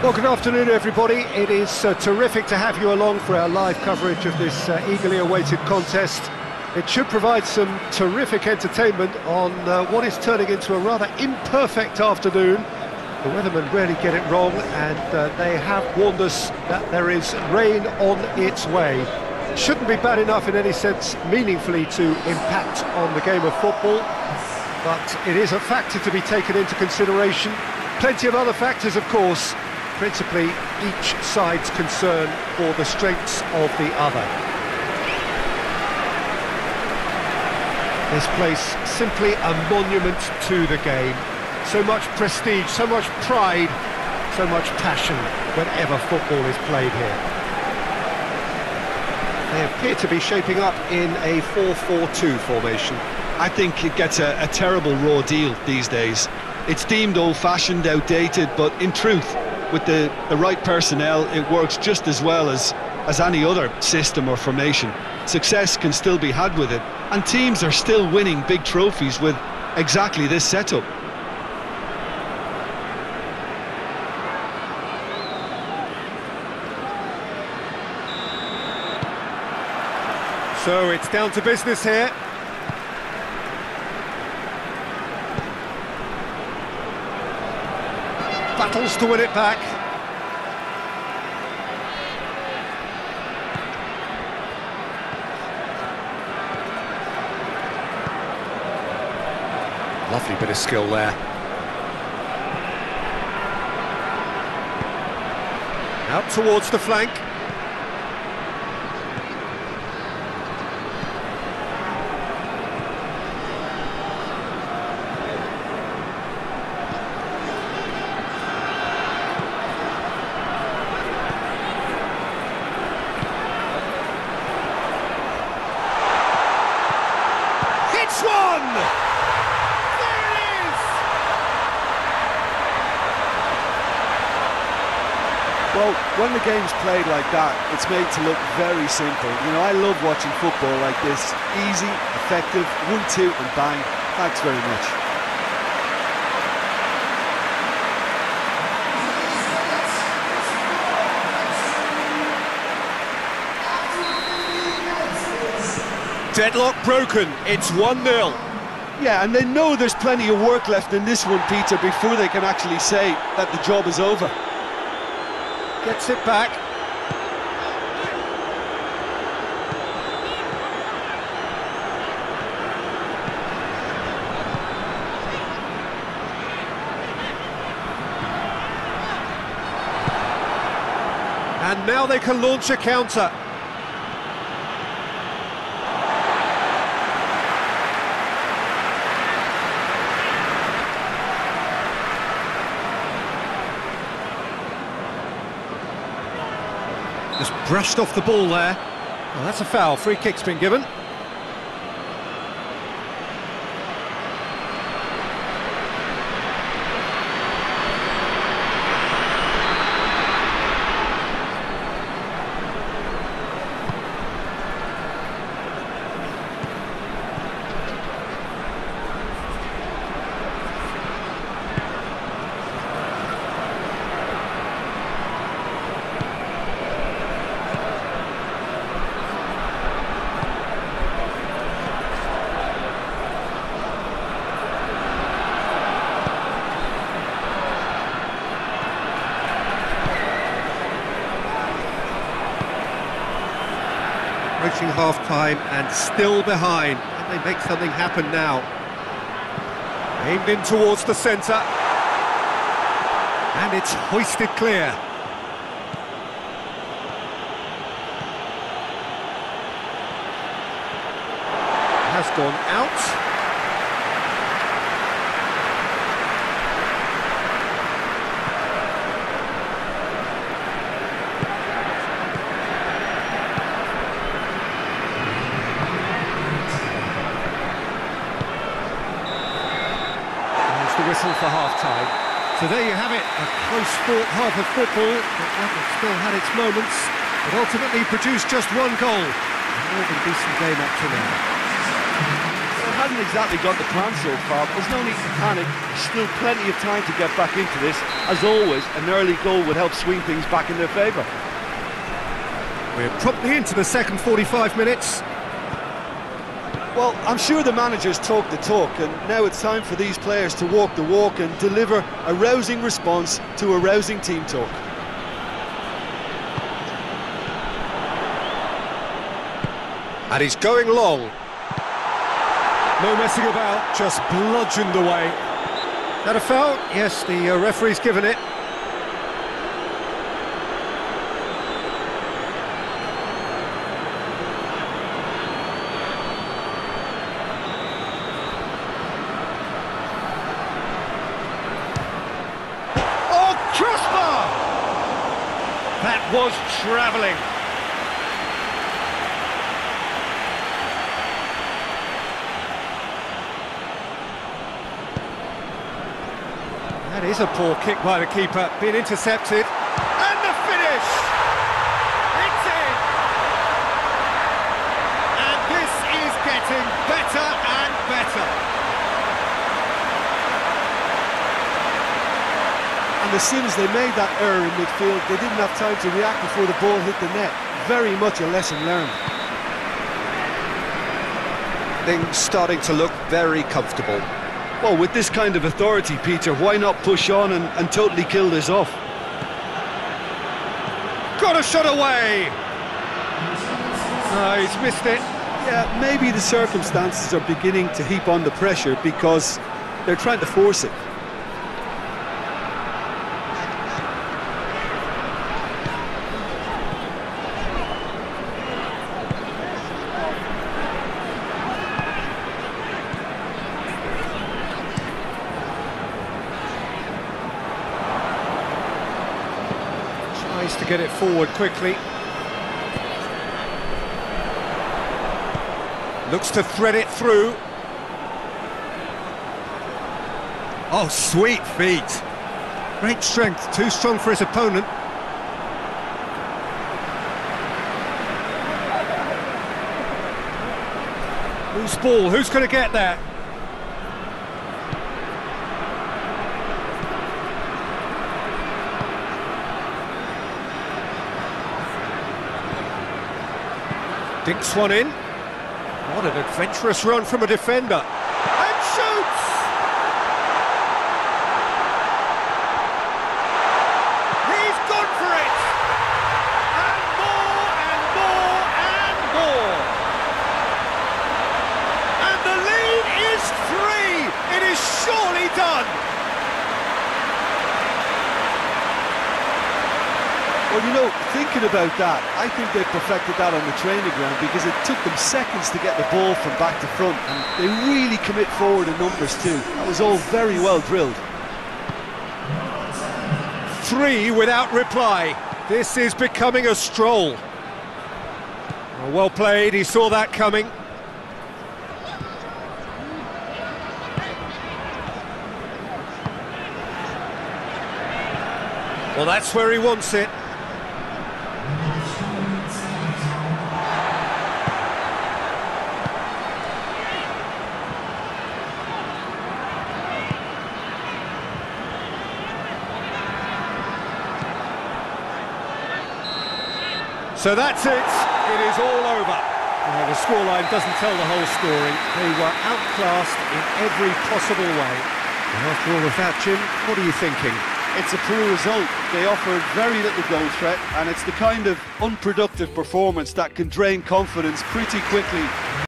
Well, good afternoon, everybody. It is uh, terrific to have you along for our live coverage of this uh, eagerly awaited contest. It should provide some terrific entertainment on uh, what is turning into a rather imperfect afternoon. The weathermen rarely get it wrong, and uh, they have warned us that there is rain on its way. Shouldn't be bad enough in any sense meaningfully to impact on the game of football, but it is a factor to be taken into consideration. Plenty of other factors, of course, principally each side's concern for the strengths of the other. This place simply a monument to the game. So much prestige, so much pride, so much passion whenever football is played here. They appear to be shaping up in a 4-4-2 formation. I think it gets a, a terrible raw deal these days. It's deemed old-fashioned, outdated, but in truth, with the, the right personnel, it works just as well as, as any other system or formation. Success can still be had with it, and teams are still winning big trophies with exactly this setup. So it's down to business here. Battles to win it back. Lovely bit of skill there. Out towards the flank. Hits one! There it is! Well, when the game's played like that, it's made to look very simple. You know, I love watching football like this. Easy, effective, one, two, and bang. Thanks very much. Deadlock broken. It's 1-0. Yeah, and they know there's plenty of work left in this one, Peter, before they can actually say that the job is over. Gets it back. And now they can launch a counter. Brushed off the ball there. Well, that's a foul. Free kick's been given. Reaching half-time and still behind. Can they make something happen now? Aimed in towards the centre. And it's hoisted clear. Has gone out. There's the whistle for half-time. So there you have it, a close fought half of football, but one that still had its moments, but ultimately produced just one goal. A more than decent game up to now. So how hasn't exactly got the plan so far, but there's no need to panic. Still plenty of time to get back into this. As always, an early goal would help swing things back in their favour. We're promptly into the second 45 minutes. Well, I'm sure the managers talk the talk, and now it's time for these players to walk the walk and deliver a rousing response to a rousing team talk. And he's going long. No messing about, just bludgeoned away. That a foul? Yes, the uh, referee's given it. Oh, crossbar! That was travelling. That is a poor kick by the keeper, being intercepted. And the finish! It's in! And this is getting better and better. And as soon as they made that error in midfield, they didn't have time to react before the ball hit the net. Very much a lesson learned. Things starting to look very comfortable. Well, with this kind of authority, Peter, why not push on and, and totally kill this off? Got a shot away! Oh, he's missed it. Yeah, maybe the circumstances are beginning to heap on the pressure because they're trying to force it. Get it forward quickly. Looks to thread it through. Oh, sweet feet. Great strength, too strong for his opponent. Loose ball, who's going to get that? Dinks one in. What an adventurous run from a defender. And shoots! He's gone for it! And more and more and more! And the lead is three! It is surely done! Well, you know, thinking about that, I think they perfected that on the training ground because it took them seconds to get the ball from back to front, and they really commit forward in numbers too. That was all very well drilled. Three without reply. This is becoming a stroll. Oh, well played, he saw that coming. Well, that's where he wants it. So that's it. It is all over. Well, the scoreline doesn't tell the whole story. They were outclassed in every possible way. And after all of that, Jim, what are you thinking? It's a poor result. They offered very little goal threat, and it's the kind of unproductive performance that can drain confidence pretty quickly